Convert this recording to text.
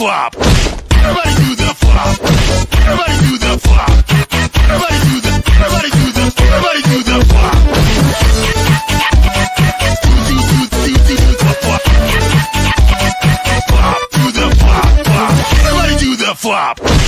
flop. Everybody do the flop. Everybody do the flop. Everybody do the. Everybody do the. Everybody do the flop. Do the flop. Do the. Flop. Everybody do the flop.